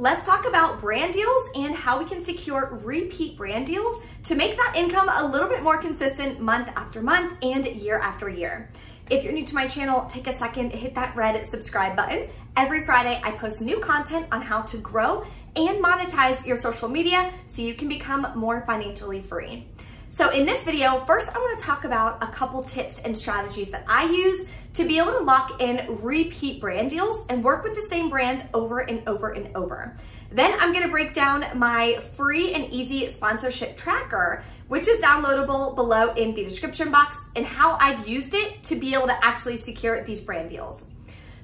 let's talk about brand deals and how we can secure repeat brand deals to make that income a little bit more consistent month after month and year after year. If you're new to my channel, take a second, hit that red subscribe button. Every Friday, I post new content on how to grow and monetize your social media so you can become more financially free. So in this video, first I wanna talk about a couple tips and strategies that I use to be able to lock in repeat brand deals and work with the same brands over and over and over. Then I'm gonna break down my free and easy sponsorship tracker, which is downloadable below in the description box and how I've used it to be able to actually secure these brand deals.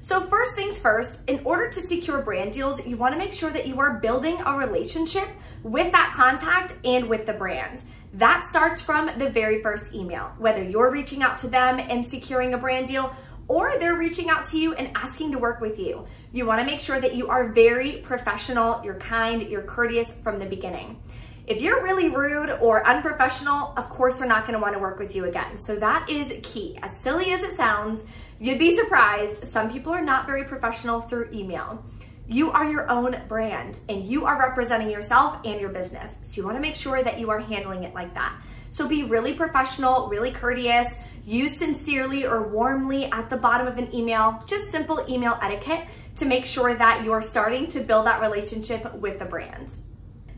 So first things first, in order to secure brand deals, you wanna make sure that you are building a relationship with that contact and with the brand. That starts from the very first email, whether you're reaching out to them and securing a brand deal or they're reaching out to you and asking to work with you. You wanna make sure that you are very professional, you're kind, you're courteous from the beginning. If you're really rude or unprofessional, of course they're not gonna wanna work with you again. So that is key. As silly as it sounds, you'd be surprised. Some people are not very professional through email. You are your own brand and you are representing yourself and your business. So you wanna make sure that you are handling it like that. So be really professional, really courteous, use sincerely or warmly at the bottom of an email, just simple email etiquette to make sure that you're starting to build that relationship with the brand.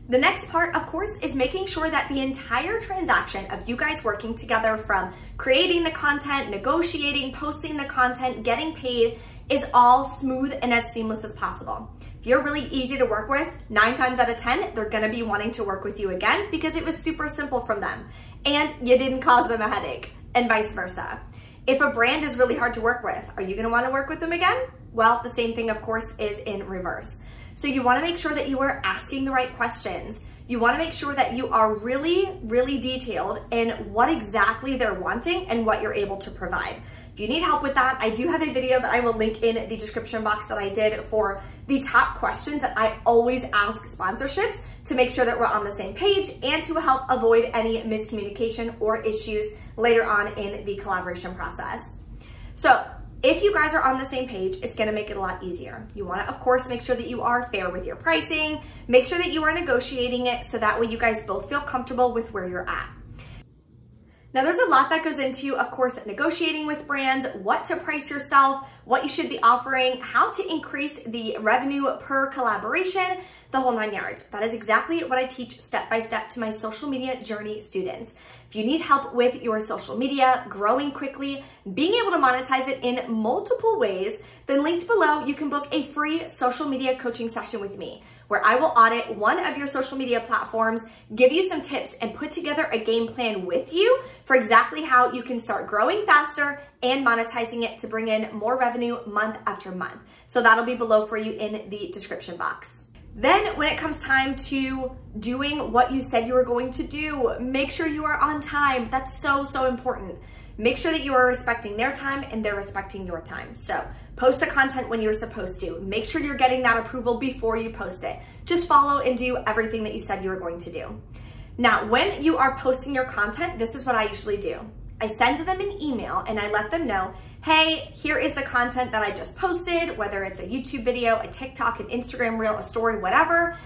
The next part, of course, is making sure that the entire transaction of you guys working together from creating the content, negotiating, posting the content, getting paid, is all smooth and as seamless as possible. If you're really easy to work with, nine times out of 10, they're gonna be wanting to work with you again because it was super simple from them and you didn't cause them a headache and vice versa. If a brand is really hard to work with, are you gonna wanna work with them again? Well, the same thing of course is in reverse. So you wanna make sure that you are asking the right questions. You wanna make sure that you are really, really detailed in what exactly they're wanting and what you're able to provide. If you need help with that, I do have a video that I will link in the description box that I did for the top questions that I always ask sponsorships to make sure that we're on the same page and to help avoid any miscommunication or issues later on in the collaboration process. So if you guys are on the same page, it's gonna make it a lot easier. You wanna, of course, make sure that you are fair with your pricing, make sure that you are negotiating it so that way you guys both feel comfortable with where you're at. Now there's a lot that goes into, of course, negotiating with brands, what to price yourself, what you should be offering, how to increase the revenue per collaboration, the whole nine yards. That is exactly what I teach step by step to my social media journey students. If you need help with your social media, growing quickly, being able to monetize it in multiple ways, then linked below, you can book a free social media coaching session with me where I will audit one of your social media platforms, give you some tips, and put together a game plan with you for exactly how you can start growing faster and monetizing it to bring in more revenue month after month. So that'll be below for you in the description box. Then when it comes time to doing what you said you were going to do, make sure you are on time. That's so, so important. Make sure that you are respecting their time and they're respecting your time. So post the content when you're supposed to. Make sure you're getting that approval before you post it. Just follow and do everything that you said you were going to do. Now, when you are posting your content, this is what I usually do. I send them an email and I let them know, hey, here is the content that I just posted, whether it's a YouTube video, a TikTok, an Instagram reel, a story, whatever.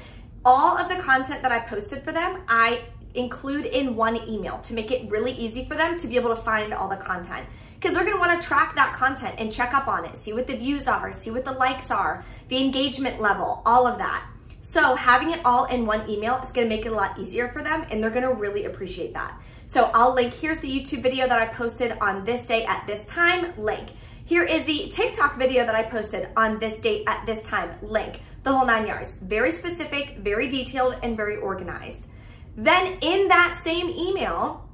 All of the content that I posted for them, I include in one email to make it really easy for them to be able to find all the content. Because they're gonna wanna track that content and check up on it, see what the views are, see what the likes are, the engagement level, all of that. So having it all in one email is gonna make it a lot easier for them and they're gonna really appreciate that. So I'll link, here's the YouTube video that I posted on this day at this time, link. Here is the TikTok video that I posted on this date at this time, link. The whole nine yards. Very specific, very detailed, and very organized. Then in that same email,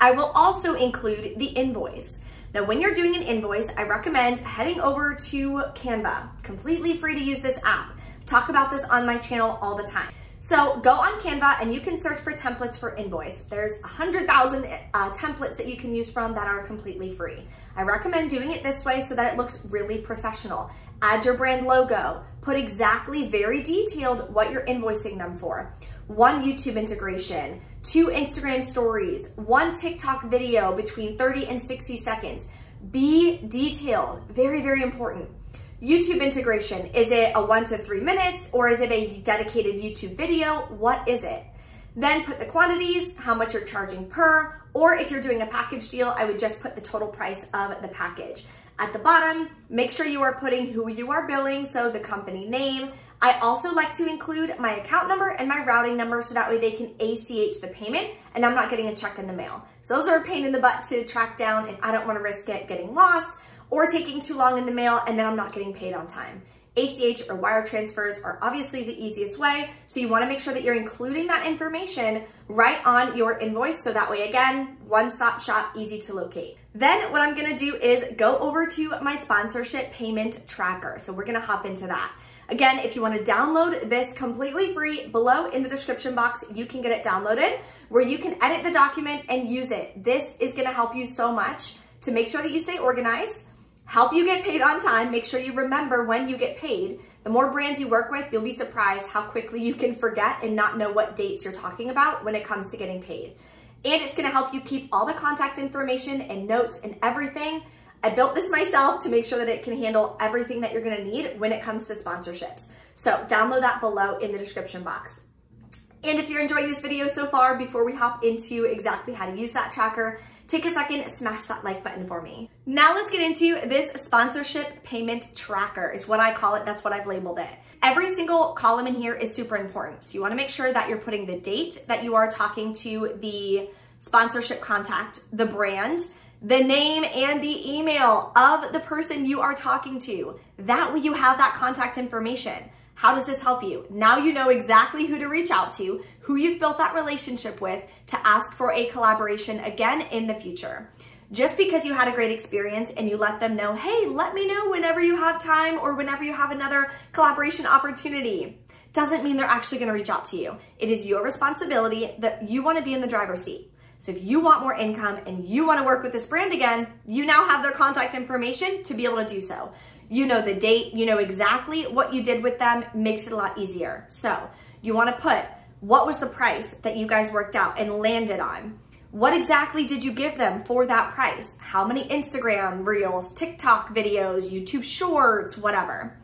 I will also include the invoice. Now, when you're doing an invoice, I recommend heading over to Canva, completely free to use this app. Talk about this on my channel all the time. So go on Canva and you can search for templates for invoice. There's 100,000 uh, templates that you can use from that are completely free. I recommend doing it this way so that it looks really professional. Add your brand logo, put exactly very detailed what you're invoicing them for one YouTube integration, two Instagram stories, one TikTok video between 30 and 60 seconds. Be detailed, very, very important. YouTube integration, is it a one to three minutes or is it a dedicated YouTube video? What is it? Then put the quantities, how much you're charging per, or if you're doing a package deal, I would just put the total price of the package. At the bottom, make sure you are putting who you are billing, so the company name. I also like to include my account number and my routing number so that way they can ACH the payment and I'm not getting a check in the mail. So those are a pain in the butt to track down and I don't wanna risk it getting lost or taking too long in the mail and then I'm not getting paid on time. ACH or wire transfers are obviously the easiest way. So you wanna make sure that you're including that information right on your invoice. So that way, again, one-stop shop, easy to locate. Then what I'm gonna do is go over to my sponsorship payment tracker. So we're gonna hop into that. Again, if you wanna download this completely free, below in the description box, you can get it downloaded where you can edit the document and use it. This is gonna help you so much to make sure that you stay organized, help you get paid on time, make sure you remember when you get paid. The more brands you work with, you'll be surprised how quickly you can forget and not know what dates you're talking about when it comes to getting paid. And it's gonna help you keep all the contact information and notes and everything. I built this myself to make sure that it can handle everything that you're gonna need when it comes to sponsorships. So download that below in the description box. And if you're enjoying this video so far, before we hop into exactly how to use that tracker, take a second, smash that like button for me. Now let's get into this sponsorship payment tracker is what I call it. That's what I've labeled it. Every single column in here is super important. So you wanna make sure that you're putting the date that you are talking to the sponsorship contact, the brand, the name and the email of the person you are talking to. That way you have that contact information. How does this help you? Now you know exactly who to reach out to, who you've built that relationship with to ask for a collaboration again in the future. Just because you had a great experience and you let them know, hey, let me know whenever you have time or whenever you have another collaboration opportunity, doesn't mean they're actually gonna reach out to you. It is your responsibility that you wanna be in the driver's seat. So if you want more income and you wanna work with this brand again, you now have their contact information to be able to do so. You know the date, you know exactly what you did with them, makes it a lot easier. So you wanna put what was the price that you guys worked out and landed on? What exactly did you give them for that price? How many Instagram reels, TikTok videos, YouTube shorts, whatever.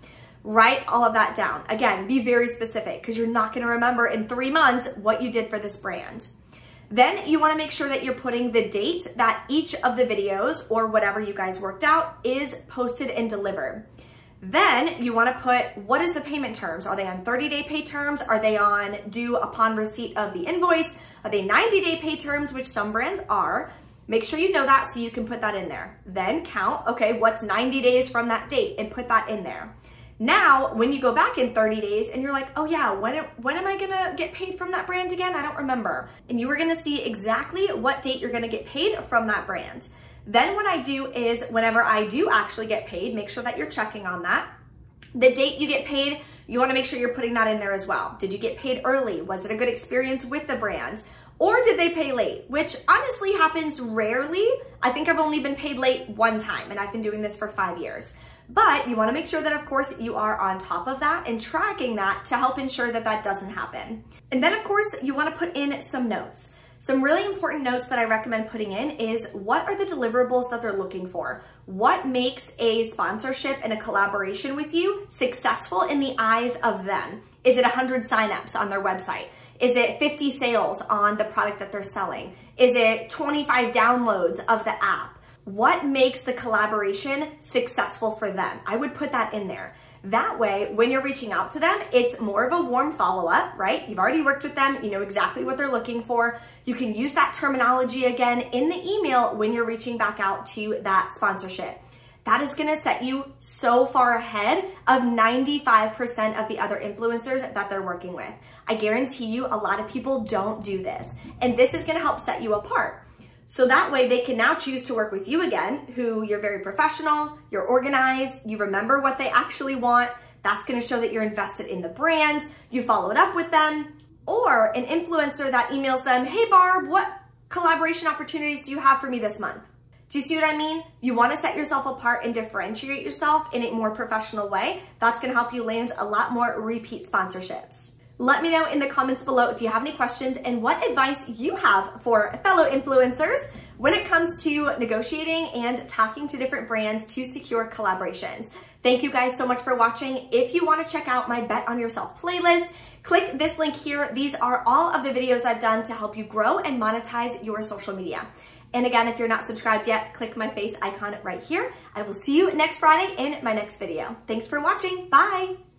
Write all of that down. Again, be very specific because you're not gonna remember in three months what you did for this brand. Then you wanna make sure that you're putting the date that each of the videos or whatever you guys worked out is posted and delivered. Then you wanna put, what is the payment terms? Are they on 30-day pay terms? Are they on due upon receipt of the invoice? Are they 90-day pay terms, which some brands are? Make sure you know that so you can put that in there. Then count, okay, what's 90 days from that date and put that in there. Now, when you go back in 30 days and you're like, oh yeah, when, when am I gonna get paid from that brand again? I don't remember. And you are gonna see exactly what date you're gonna get paid from that brand. Then what I do is whenever I do actually get paid, make sure that you're checking on that. The date you get paid, you wanna make sure you're putting that in there as well. Did you get paid early? Was it a good experience with the brand? Or did they pay late? Which honestly happens rarely. I think I've only been paid late one time and I've been doing this for five years. But you wanna make sure that of course you are on top of that and tracking that to help ensure that that doesn't happen. And then of course you wanna put in some notes. Some really important notes that I recommend putting in is what are the deliverables that they're looking for? What makes a sponsorship and a collaboration with you successful in the eyes of them? Is it 100 signups on their website? Is it 50 sales on the product that they're selling? Is it 25 downloads of the app? What makes the collaboration successful for them. I would put that in there. That way, when you're reaching out to them, it's more of a warm follow-up, right? You've already worked with them, you know exactly what they're looking for. You can use that terminology again in the email when you're reaching back out to that sponsorship. That is gonna set you so far ahead of 95% of the other influencers that they're working with. I guarantee you a lot of people don't do this. And this is gonna help set you apart. So that way they can now choose to work with you again, who you're very professional, you're organized, you remember what they actually want. That's gonna show that you're invested in the brand, you followed up with them, or an influencer that emails them, hey Barb, what collaboration opportunities do you have for me this month? Do you see what I mean? You wanna set yourself apart and differentiate yourself in a more professional way. That's gonna help you land a lot more repeat sponsorships. Let me know in the comments below if you have any questions and what advice you have for fellow influencers when it comes to negotiating and talking to different brands to secure collaborations. Thank you guys so much for watching. If you wanna check out my Bet on Yourself playlist, click this link here. These are all of the videos I've done to help you grow and monetize your social media. And again, if you're not subscribed yet, click my face icon right here. I will see you next Friday in my next video. Thanks for watching. Bye.